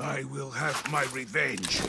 I will have my revenge.